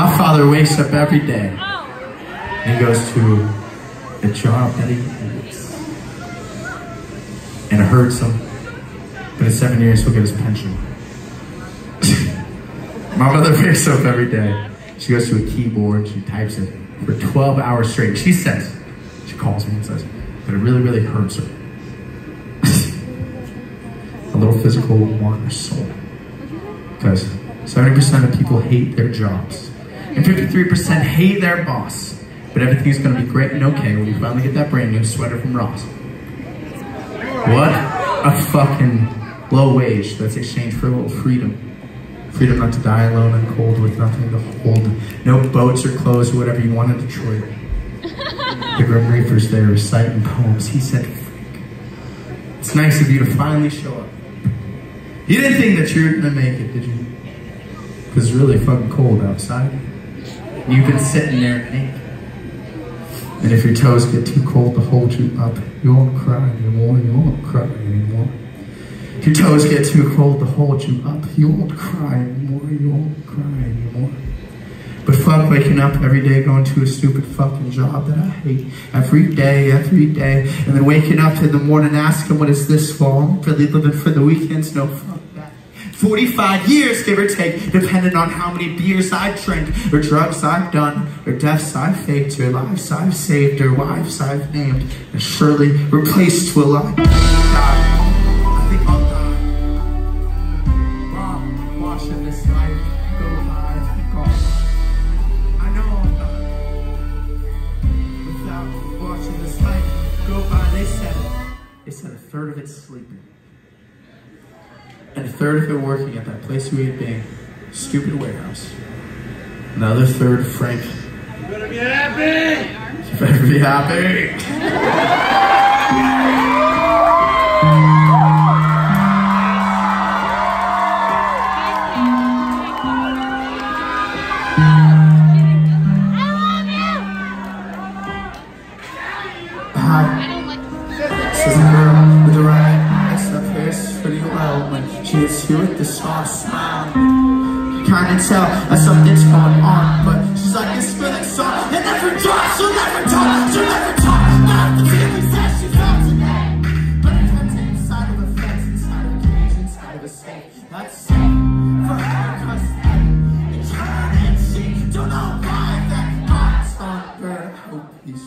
My father wakes up every day and he goes to a job that he hates. And it hurts him. But in seven years, he'll get his pension. My mother wakes up every day. She goes to a keyboard, she types it for 12 hours straight. She says, she calls me and says, that it really, really hurts her. a little physical war in her soul. Because 70% of people hate their jobs. And 53% hate their boss. But everything's gonna be great and okay when you finally get that brand new sweater from Ross. What a fucking low wage that's exchanged for a little freedom. Freedom not to die alone and cold with nothing to hold. No boats or clothes or whatever you want in Detroit. the Grim Reaper's there reciting poems. He said. It's nice of you to finally show up. You didn't think that you were gonna make it, did you? Because it's really fucking cold outside. You've been sitting there naked. And if your toes get too cold to hold you up, you won't cry anymore, you won't cry anymore. If your toes get too cold to hold you up, you won't cry anymore, you won't cry anymore. But fuck waking up every day going to a stupid fucking job that I hate every day, every day, and then waking up in the morning asking what is this for? I'm really living for the weekends, no fuck. 45 years, give or take, depending on how many beers I've drank, or drugs I've done, or deaths I've faked, or lives I've saved, or wives I've named, and surely replaced a lie. God, I think I'll die. Watching this life go by, I think I'll I know I'm done. Without watching this life go by, they said. They said a third of it's sleeping. And a third of it working at that place we had been, stupid warehouse. And the other third, Frank. You better be happy! You better be happy! she with the soft smile. You kinda tell that something's going on, but she's like a spilling salt and never dry. She'll never talk, she'll never talk about the feelings that she felt today. But it comes inside of a fence, inside of a cage, inside of a safe. That's safe for her, cause it's her and she don't know why that heart's on her. Hope he's.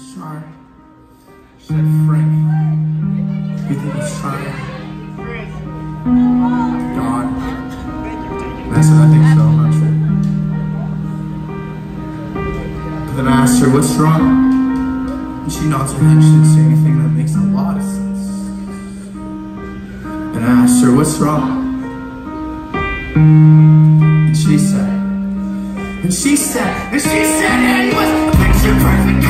She said, Frank. You think he's trying? God. And what's wrong? And she nods her head, she didn't say anything that makes a lot of sense. And I asked her, what's wrong? And she said, and she said, and she said, and he was a picture perfect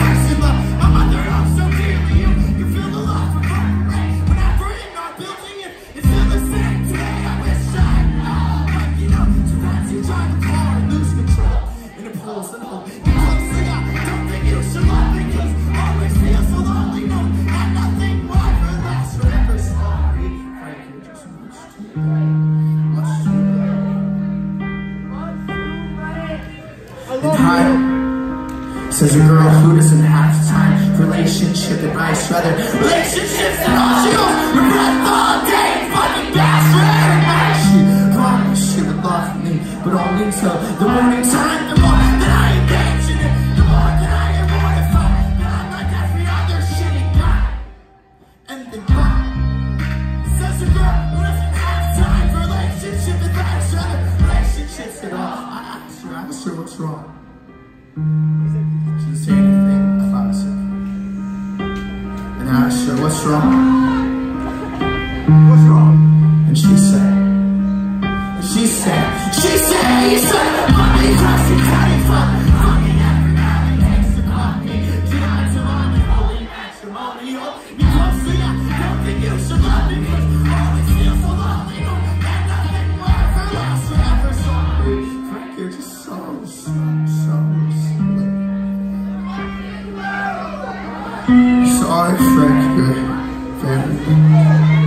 And I says a girl who doesn't have time? For relationship advice, rather relationships that all What's wrong. She didn't say anything offensive. And I asked her, what's wrong? What's wrong? And she said, she said, she said, you said the money, you said, you said, Star Trek your favorite?